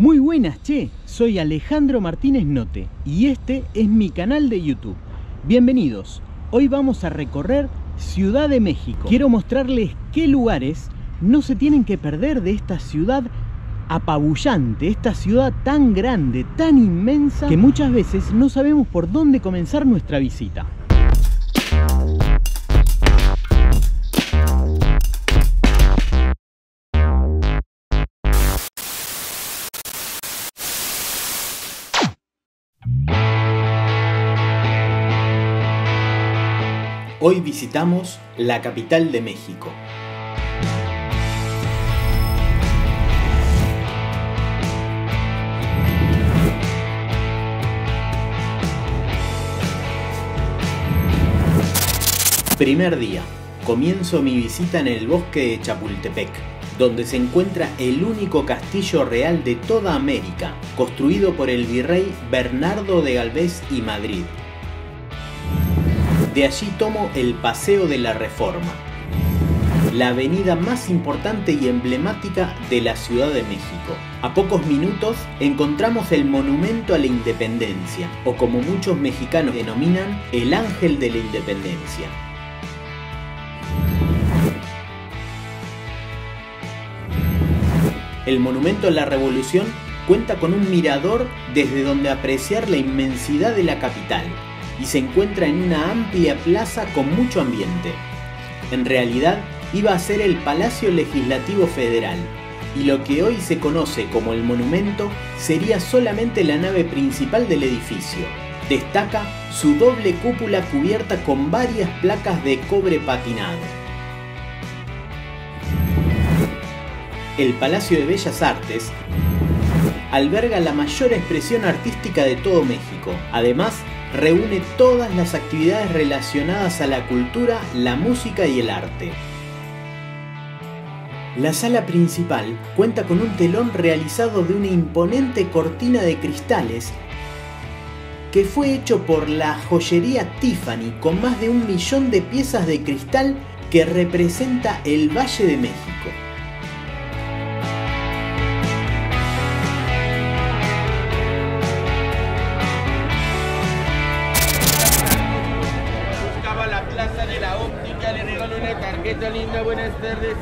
Muy buenas, che. Soy Alejandro Martínez Note y este es mi canal de YouTube. Bienvenidos. Hoy vamos a recorrer Ciudad de México. Quiero mostrarles qué lugares no se tienen que perder de esta ciudad apabullante, esta ciudad tan grande, tan inmensa, que muchas veces no sabemos por dónde comenzar nuestra visita. Hoy visitamos la capital de México. Primer día. Comienzo mi visita en el bosque de Chapultepec, donde se encuentra el único castillo real de toda América, construido por el virrey Bernardo de Galvez y Madrid. De allí tomo el Paseo de la Reforma, la avenida más importante y emblemática de la Ciudad de México. A pocos minutos encontramos el Monumento a la Independencia, o como muchos mexicanos denominan, el Ángel de la Independencia. El Monumento a la Revolución cuenta con un mirador desde donde apreciar la inmensidad de la capital y se encuentra en una amplia plaza con mucho ambiente. En realidad iba a ser el Palacio Legislativo Federal y lo que hoy se conoce como el monumento sería solamente la nave principal del edificio. Destaca su doble cúpula cubierta con varias placas de cobre patinado. el Palacio de Bellas Artes alberga la mayor expresión artística de todo México. Además, reúne todas las actividades relacionadas a la cultura, la música y el arte. La sala principal cuenta con un telón realizado de una imponente cortina de cristales que fue hecho por la joyería Tiffany con más de un millón de piezas de cristal que representa el Valle de México. Buenas tardes,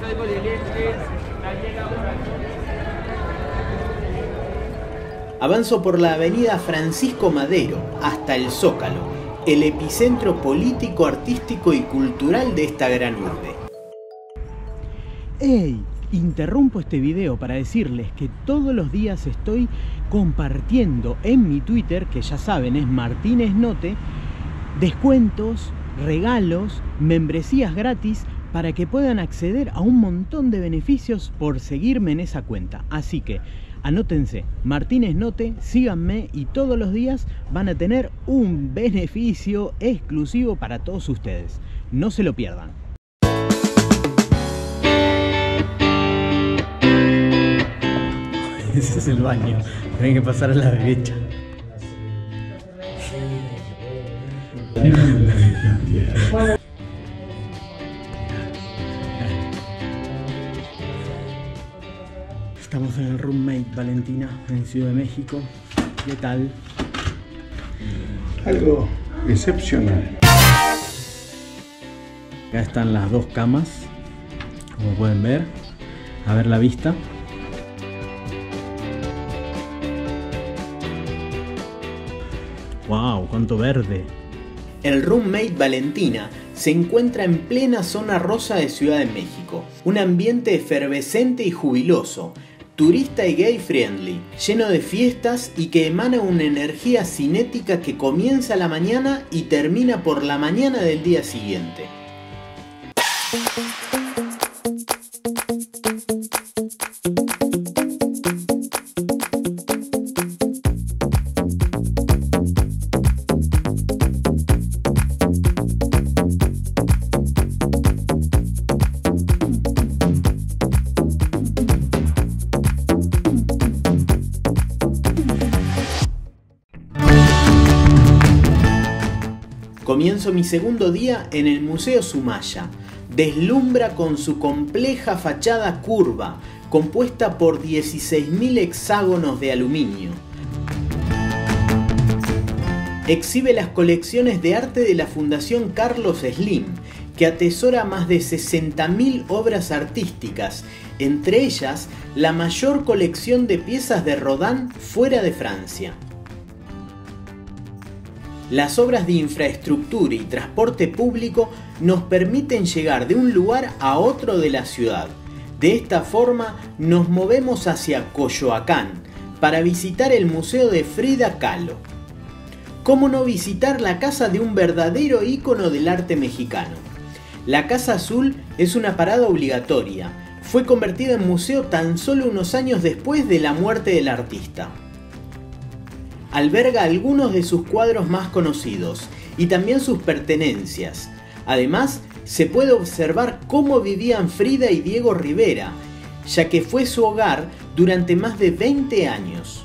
Avanzo por la avenida Francisco Madero hasta el Zócalo, el epicentro político, artístico y cultural de esta gran urbe. ¡Ey! Interrumpo este video para decirles que todos los días estoy compartiendo en mi Twitter, que ya saben es Martínez Note, descuentos, regalos, membresías gratis para que puedan acceder a un montón de beneficios por seguirme en esa cuenta. Así que anótense, Martínez Note, síganme y todos los días van a tener un beneficio exclusivo para todos ustedes. No se lo pierdan. Ese es el baño. Tienen que pasar a la derecha. Estamos en el roommate Valentina en Ciudad de México. ¿Qué tal? Algo excepcional. Acá están las dos camas, como pueden ver. A ver la vista. ¡Wow! ¡Cuánto verde! El roommate Valentina se encuentra en plena zona rosa de Ciudad de México, un ambiente efervescente y jubiloso, turista y gay friendly, lleno de fiestas y que emana una energía cinética que comienza la mañana y termina por la mañana del día siguiente. Comienzo mi segundo día en el Museo Sumaya. Deslumbra con su compleja fachada curva, compuesta por 16.000 hexágonos de aluminio. Exhibe las colecciones de arte de la Fundación Carlos Slim, que atesora más de 60.000 obras artísticas, entre ellas la mayor colección de piezas de Rodin fuera de Francia. Las obras de infraestructura y transporte público nos permiten llegar de un lugar a otro de la ciudad. De esta forma nos movemos hacia Coyoacán para visitar el Museo de Frida Kahlo. ¿Cómo no visitar la casa de un verdadero ícono del arte mexicano? La Casa Azul es una parada obligatoria. Fue convertida en museo tan solo unos años después de la muerte del artista alberga algunos de sus cuadros más conocidos y también sus pertenencias. Además, se puede observar cómo vivían Frida y Diego Rivera, ya que fue su hogar durante más de 20 años.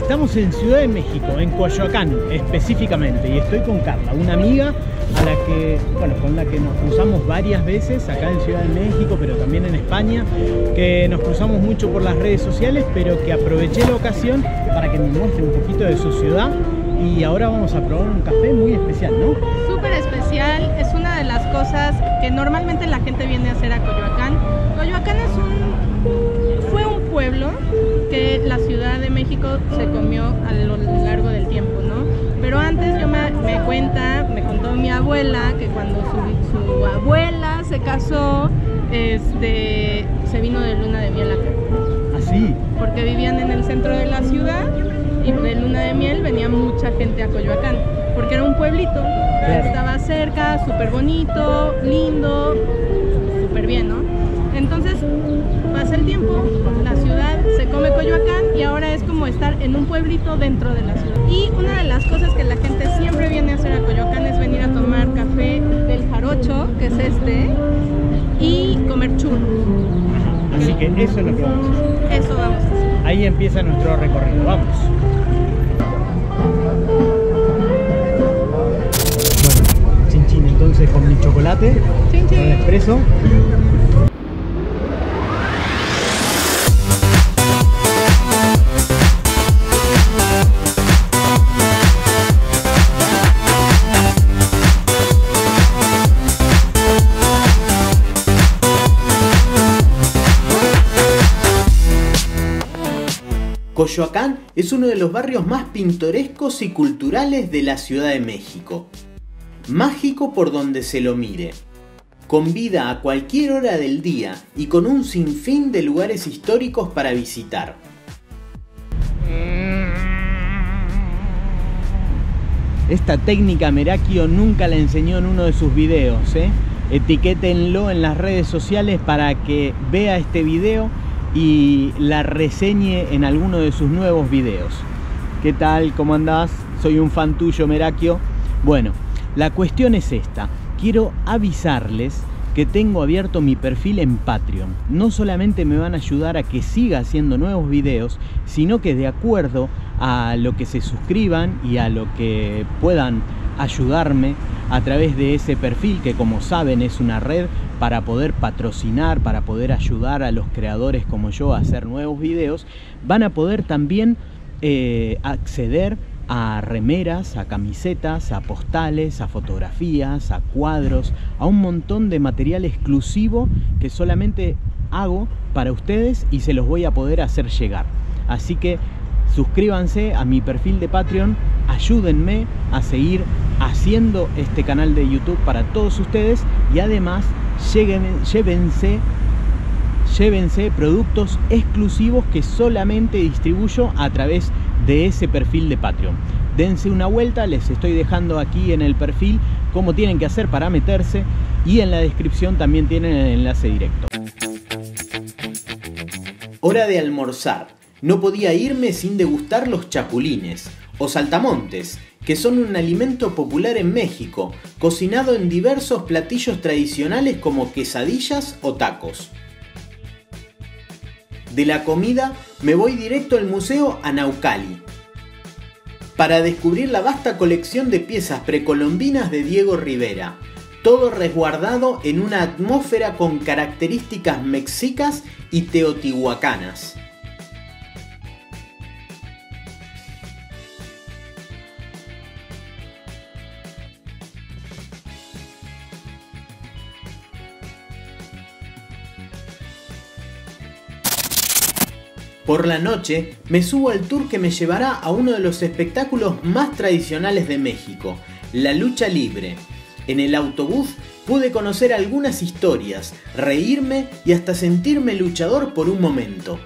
Estamos en Ciudad de México, en Coyoacán específicamente, y estoy con Carla, una amiga a la que, bueno, con la que nos cruzamos varias veces acá en Ciudad de México, pero también en España, que nos cruzamos mucho por las redes sociales, pero que aproveché la ocasión para que me muestre un poquito de su ciudad y ahora vamos a probar un café muy especial, ¿no? Súper especial, es una de las cosas que normalmente la gente viene a hacer a Coyoacán. Coyoacán es un, fue un pueblo que la Ciudad de México se comió a lo largo del tiempo, ¿no? Pero antes yo me, me cuenta, me contó mi abuela que cuando su, su, abuela se casó, este, se vino de luna de miel acá. ¿Así? ¿Ah, Porque vivían en el centro de la ciudad y de luna de miel venía mucha gente a Coyoacán, porque era un pueblito, Claro. estaba cerca, súper bonito, lindo, súper bien, ¿no? Entonces pasa el tiempo, la ciudad se come Coyoacán y ahora es como estar en un pueblito dentro de la ciudad. Y una de las cosas que la gente siempre viene a hacer a Coyoacán es venir a tomar café del jarocho, que es este, y comer churros. Así que eso es lo que vamos a hacer. Eso vamos a hacer. Ahí empieza nuestro recorrido, vamos. Bueno, chin chin entonces con mi chocolate, Chin, con chin. el expreso. Coyoacán es uno de los barrios más pintorescos y culturales de la Ciudad de México. Mágico por donde se lo mire. Con vida a cualquier hora del día y con un sinfín de lugares históricos para visitar. Esta técnica Merakio nunca la enseñó en uno de sus videos. ¿eh? Etiquétenlo en las redes sociales para que vea este video y la reseñe en alguno de sus nuevos videos. ¿Qué tal? ¿Cómo andás? Soy un fan tuyo, Merakio. Bueno, la cuestión es esta. Quiero avisarles que tengo abierto mi perfil en Patreon. No solamente me van a ayudar a que siga haciendo nuevos videos, sino que de acuerdo a lo que se suscriban y a lo que puedan ayudarme a través de ese perfil, que como saben es una red para poder patrocinar, para poder ayudar a los creadores como yo a hacer nuevos videos, van a poder también eh, acceder a remeras, a camisetas, a postales, a fotografías, a cuadros, a un montón de material exclusivo que solamente hago para ustedes y se los voy a poder hacer llegar. Así que suscríbanse a mi perfil de Patreon, ayúdenme a seguir haciendo este canal de YouTube para todos ustedes y además lleguen- llévense llévense productos exclusivos que solamente distribuyo a través de ese perfil de Patreon. Dense una vuelta, les estoy dejando aquí en el perfil cómo tienen que hacer para meterse y en la descripción también tienen el enlace directo. Hora de almorzar. No podía irme sin degustar los chapulines o saltamontes, que son un alimento popular en México, cocinado en diversos platillos tradicionales como quesadillas o tacos. De la comida me voy directo al museo Anaucali para descubrir la vasta colección de piezas precolombinas de Diego Rivera. todo resguardado en una atmósfera con características mexicas y teotihuacanas. Por la noche me subo al tour que me llevará a uno de los espectáculos más tradicionales de México, la lucha libre. En el autobús pude conocer algunas historias, reírme y hasta sentirme luchador por un momento.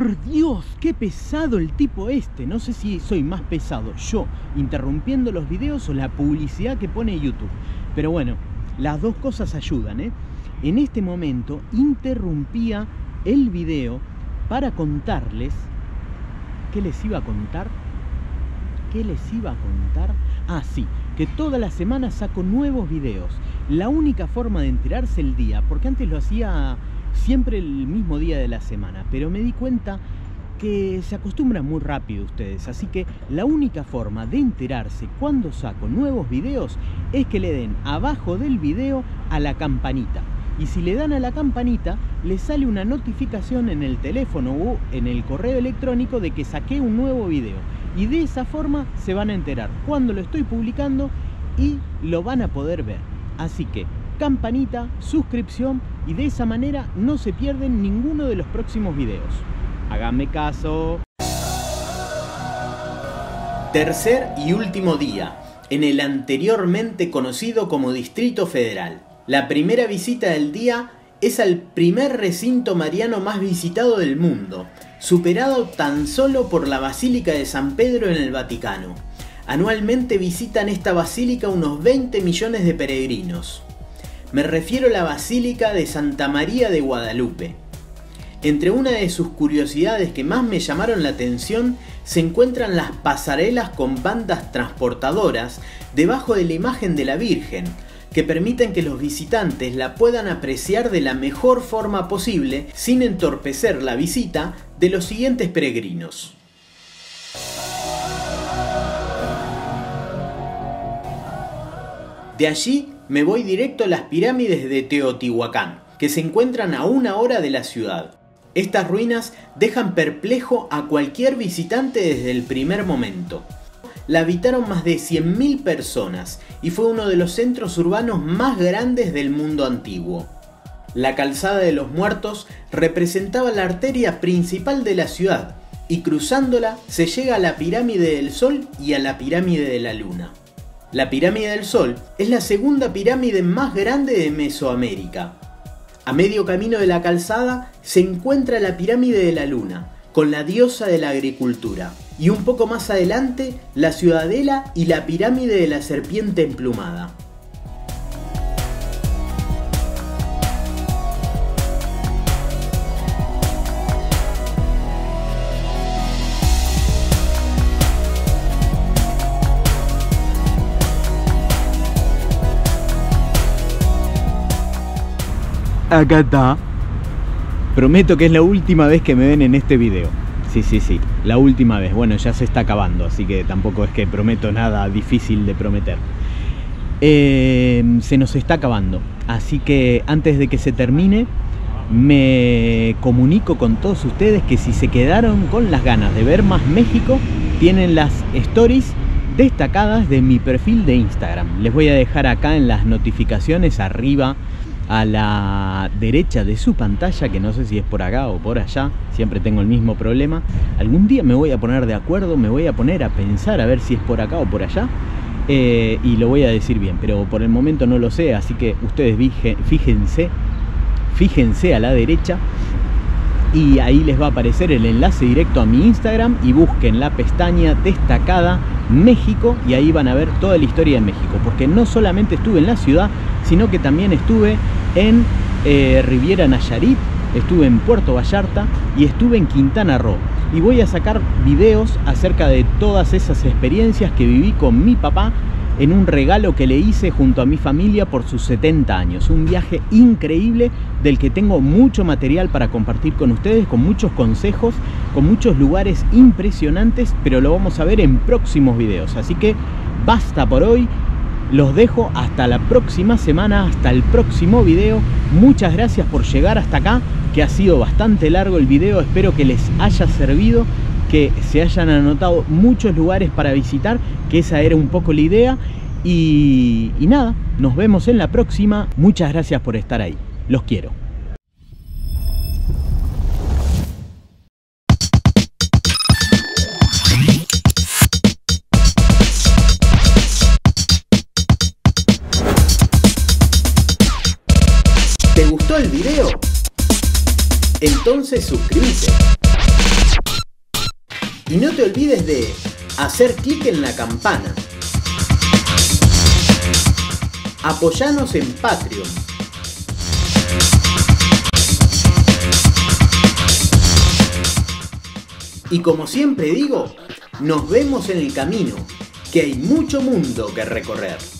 Por Dios, qué pesado el tipo este. No sé si soy más pesado yo interrumpiendo los videos o la publicidad que pone YouTube. Pero bueno, las dos cosas ayudan, ¿eh? En este momento interrumpía el video para contarles qué les iba a contar. ¿Qué les iba a contar? Ah, sí, que toda la semana saco nuevos videos. La única forma de enterarse el día, porque antes lo hacía siempre el mismo día de la semana, pero me di cuenta que se acostumbran muy rápido ustedes, así que la única forma de enterarse cuando saco nuevos videos es que le den abajo del video a la campanita. Y si le dan a la campanita, les sale una notificación en el teléfono o en el correo electrónico de que saqué un nuevo video. Y de esa forma se van a enterar cuando lo estoy publicando y lo van a poder ver. Así que campanita, suscripción y de esa manera no se pierden ninguno de los próximos videos. Háganme caso. Tercer y último día, en el anteriormente conocido como Distrito Federal. La primera visita del día es al primer recinto mariano más visitado del mundo, superado tan solo por la Basílica de San Pedro en el Vaticano. Anualmente visitan esta basílica unos 20 millones de peregrinos. Me refiero a la Basílica de Santa María de Guadalupe. Entre una de sus curiosidades que más me llamaron la atención se encuentran las pasarelas con bandas transportadoras debajo de la imagen de la Virgen, que permiten que los visitantes la puedan apreciar de la mejor forma posible sin entorpecer la visita de los siguientes peregrinos. De allí me voy directo a las pirámides de Teotihuacán, que se encuentran a una hora de la ciudad. Estas ruinas dejan perplejo a cualquier visitante desde el primer momento. La habitaron más de 100.000 personas y fue uno de los centros urbanos más grandes del mundo antiguo. La calzada de los muertos representaba la arteria principal de la ciudad y cruzándola se llega a la pirámide del Sol y a la pirámide de la Luna. La pirámide del Sol es la segunda pirámide más grande de Mesoamérica. A medio camino de la calzada se encuentra la pirámide de la Luna, con la diosa de la agricultura, y un poco más adelante la ciudadela y la pirámide de la serpiente emplumada. Acá está. Prometo que es la última vez que me ven en este video. Sí, sí, sí, la última vez. Bueno, ya se está acabando, así que tampoco es que prometo nada difícil de prometer. Eh, se nos está acabando, así que antes de que se termine, me comunico con todos ustedes que si se quedaron con las ganas de ver más México, tienen las stories destacadas de mi perfil de Instagram. Les voy a dejar acá en las notificaciones arriba a la derecha de su pantalla, que no sé si es por acá o por allá, siempre tengo el mismo problema. Algún día me voy a poner de acuerdo, me voy a poner a pensar a ver si es por acá o por allá. eh, y lo voy a decir bien, pero por el momento no lo sé, así que ustedes fíjense, fíjense a la derecha y ahí les va a aparecer el enlace directo a mi Instagram y busquen la pestaña destacada México y ahí van a ver toda la historia de México, porque no solamente estuve en la ciudad, sino que también estuve en eh, Riviera Nayarit, estuve en Puerto Vallarta y estuve en Quintana Roo. Y voy a sacar videos acerca de todas esas experiencias que viví con mi papá en un regalo que le hice junto a mi familia por sus 70 años. Un viaje increíble del que tengo mucho material para compartir con ustedes, con muchos consejos, con muchos lugares impresionantes, pero lo vamos a ver en próximos videos. Así que basta por hoy. Los dejo hasta la próxima semana, hasta el próximo video. Muchas gracias por llegar hasta acá, que ha sido bastante largo el video. Espero que les haya servido, que se hayan anotado muchos lugares para visitar, que esa era un poco la idea. Y, y nada, nos vemos en la próxima. Muchas gracias por estar ahí. Los quiero. Entonces suscríbete. Y no te olvides de hacer clic en la campana. Apoyanos en Patreon. Y como siempre digo, nos vemos en el camino, que hay mucho mundo que recorrer.